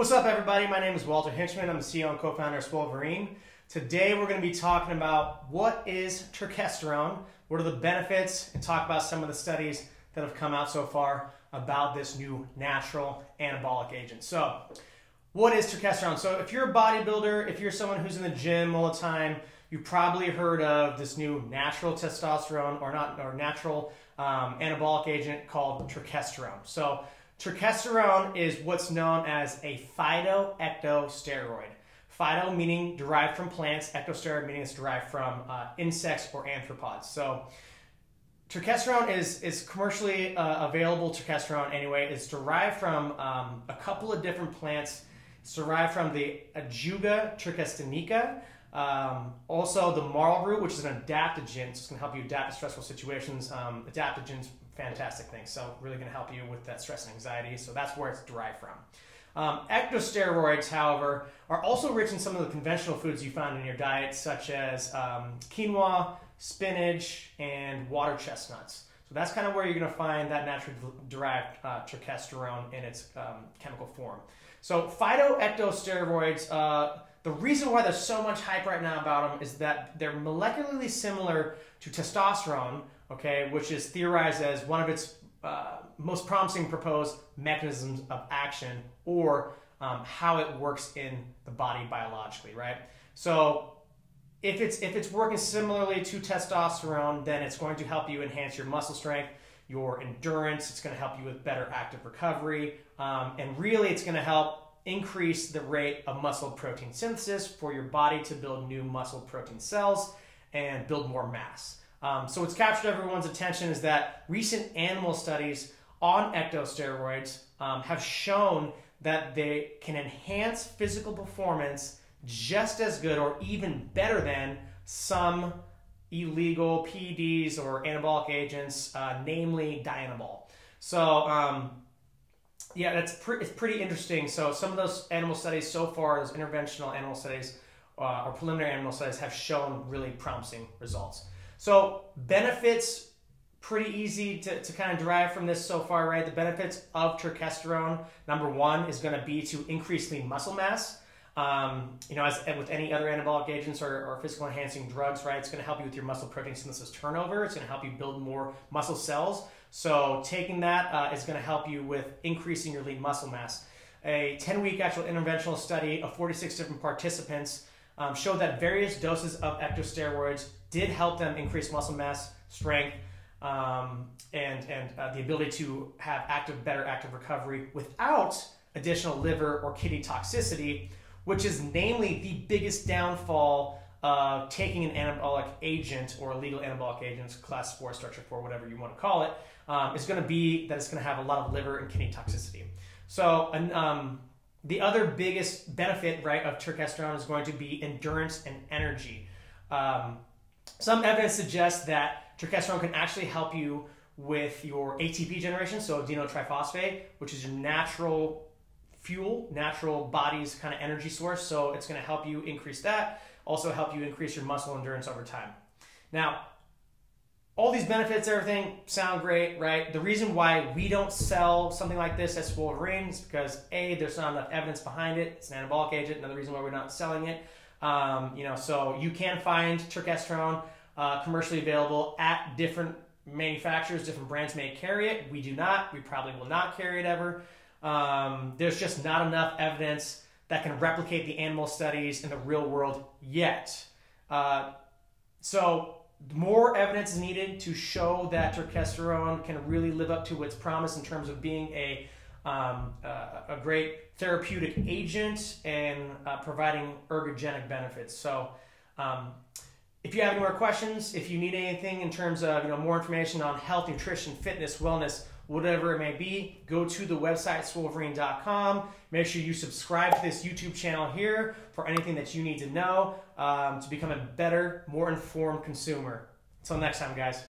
What's up, everybody? My name is Walter Hinchman. I'm the CEO and co-founder of Swolverine. Today, we're going to be talking about what is turkesterone, what are the benefits, and talk about some of the studies that have come out so far about this new natural anabolic agent. So, what is turkesterone? So, if you're a bodybuilder, if you're someone who's in the gym all the time, you probably heard of this new natural testosterone or not or natural um, anabolic agent called turkesterone. So turkesterone is what's known as a phytoecdysteroid. Phyto meaning derived from plants, ecdysteroid meaning it's derived from uh, insects or arthropods. So turkesterone is, is commercially uh, available turkesterone anyway. It's derived from um, a couple of different plants. It's derived from the Ajuga turkestanica, um, also, the Maral root, which is an adaptogen, so it's going to help you adapt to stressful situations. Um, adaptogens, fantastic thing. So, really going to help you with that stress and anxiety. So, that's where it's derived from. Um, ecdysteroids, however, are also rich in some of the conventional foods you find in your diet, such as um, quinoa, spinach, and water chestnuts. So that's kind of where you're going to find that naturally derived uh, turkesterone in its um, chemical form. So phytoecdysteroids, uh, the reason why there's so much hype right now about them is that they're molecularly similar to testosterone, okay, which is theorized as one of its uh, most promising proposed mechanisms of action or um, how it works in the body biologically, right? So if it's if it's working similarly to testosterone, then it's going to help you enhance your muscle strength, your endurance. It's going to help you with better active recovery, um, and really, it's going to help increase the rate of muscle protein synthesis for your body to build new muscle protein cells and build more mass. Um, so what's captured everyone's attention is that recent animal studies on ecdysteroids um, have shown that they can enhance physical performance just as good or even better than some illegal PEDs or anabolic agents, uh, namely Dianabol. So um, yeah, that's pre- it's pretty interesting. So some of those animal studies so far, those interventional animal studies uh, or preliminary animal studies, have shown really promising results. So benefits, pretty easy to, to kind of derive from this so far, right? The benefits of turkesterone, number one, is going to be to increase lean muscle mass. Um, you know, as with any other anabolic agents or, or, physical enhancing drugs, right? It's going to help you with your muscle protein synthesis turnover. It's going to help you build more muscle cells. So taking that uh, is going to help you with increasing your lean muscle mass. A 10-week actual interventional study of 46 different participants um, showed that various doses of ecdysteroids did help them increase muscle mass, strength, um, and, and uh, the ability to have active, better active recovery without additional liver or kidney toxicity, which is namely the biggest downfall of taking an anabolic agent or illegal anabolic agents, class 4, structure 4, whatever you want to call it, um, is going to be that it's going to have a lot of liver and kidney toxicity. So um, the other biggest benefit, right, of turkesterone is going to be endurance and energy. Um, some evidence suggests that turkesterone can actually help you with your ATP generation, so adenotriphosphate, which is your natural fuel, natural body's kind of energy source. So it's going to help you increase that, also help you increase your muscle endurance over time. Now, all these benefits, everything sound great, right? The reason why we don't sell something like this at Swolverine is because A, there's not enough evidence behind it. It's an anabolic agent. Another reason why we're not selling it. Um, you know, so you can find turkesterone uh, commercially available at different manufacturers, different brands may carry it. We do not. We probably will not carry it ever. Um, there's just not enough evidence that can replicate the animal studies in the real world yet. Uh, so more evidence is needed to show that turkesterone can really live up to its promise in terms of being a um, uh, a great therapeutic agent and uh, providing ergogenic benefits. So, um, if you have any more questions, if you need anything in terms of you know more information on health, nutrition, fitness, wellness, whatever it may be, go to the website swolverine.com. Make sure you subscribe to this YouTube channel here for anything that you need to know um, to become a better, more informed consumer. Until next time, guys.